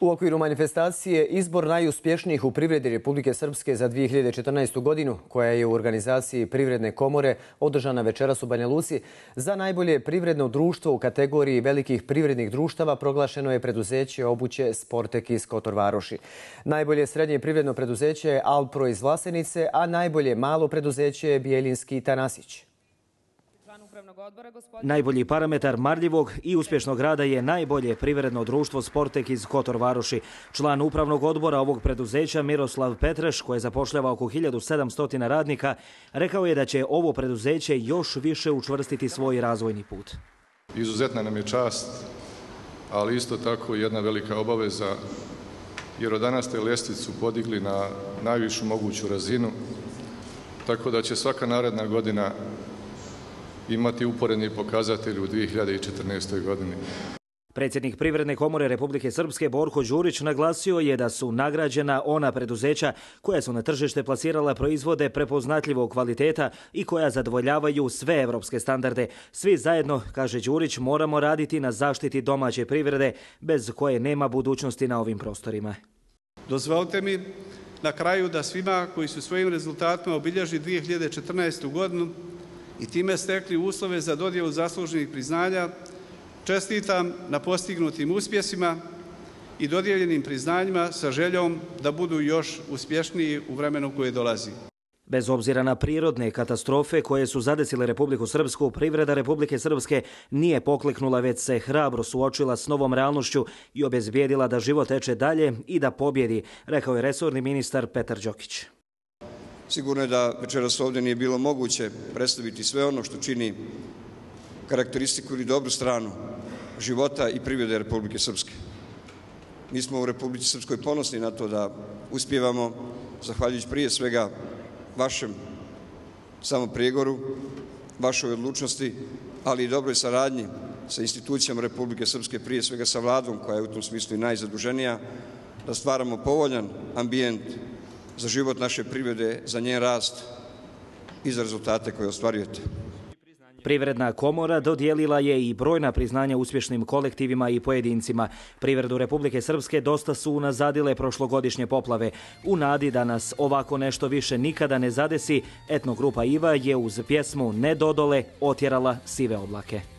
U okviru manifestacije izbor najuspješnijih u privredi Republike Srpske za 2014. godinu, koja je u organizaciji Privredne komore održana večeras u Banja Luci, za najbolje privredno društvo u kategoriji velikih privrednih društava proglašeno je preduzeće obuće Sportek iz Kotorvaroši. Najbolje srednje privredno preduzeće je Alpro iz Vlasenice, a najbolje malo preduzeće je Bijeljinski Tanasić. Najbolji parametar marljivog i uspješnog rada je najbolje privredno društvo Sportek iz Kotor Varoši. Član upravnog odbora ovog preduzeća Miroslav Petreš, koje zapošljava oko 1700 radnika, rekao je da će ovo preduzeće još više učvrstiti svoj razvojni put. Izuzetna nam je čast, ali isto tako jedna velika obaveza, jer od danas ste lestvicu podigli na najvišu moguću razinu, tako da će svaka naredna godina imati uporedni pokazatelj u 2014. godini. Predsjednik Privredne komore Republike Srpske Borko Đurić naglasio je da su nagrađena ona preduzeća koja su na tržište plasirala proizvode prepoznatljivog kvaliteta i koja zadovoljavaju sve evropske standarde. Svi zajedno, kaže Đurić, moramo raditi na zaštiti domaće privrede bez koje nema budućnosti na ovim prostorima. Dozvolite mi na kraju da svima koji su svojim rezultatima obilježi 2014. godinu i time stekli uslove za dodjelu zasluženih priznanja, čestitam na postignutim uspjesima i dodijeljenim priznanjima sa željom da budu još uspješniji u vremenu koje dolazi. Bez obzira na prirodne katastrofe koje su zadesile Republiku Srpsku, privreda Republike Srpske nije pokliknula, već se hrabro suočila s novom realnošću i obezbijedila da život teče dalje i da pobjedi, rekao je resorni ministar Petar Đokić. Sigurno je da večeras ovdje nije bilo moguće predstaviti sve ono što čini karakteristiku ili dobru stranu života i privrede Republike Srpske. Mi smo u Republici Srpskoj ponosni na to da uspjevamo, zahvaljujući prije svega vašem samoprijegoru, vašoj odlučnosti, ali i dobroj saradnji sa institucijama Republike Srpske, prije svega sa vladom, koja je u tom smislu i najzaduženija, da stvaramo povoljan ambijent za život naše privrede, za njen rast i za rezultate koje ostvarujete. Privredna komora dodijelila je i brojna priznanja uspješnim kolektivima i pojedincima. Privredu Republike Srpske dosta su unazadile prošlogodišnje poplave. U nadi da nas ovako nešto više nikada ne zadesi, etnogrupa Iva je uz pjesmu Ne dodole otjerala sive oblake.